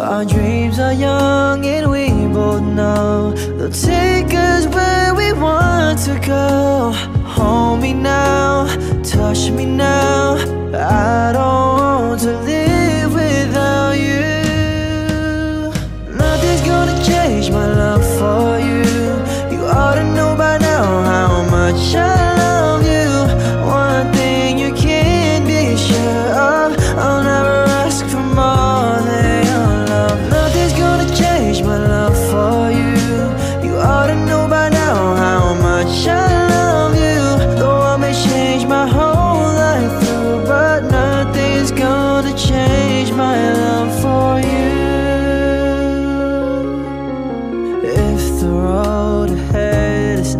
Our dreams are young and we both know They'll take us where we want to go. Hold me now, touch me now. I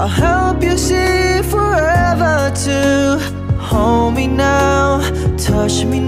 I'll help you see forever too. Hold me now, touch me now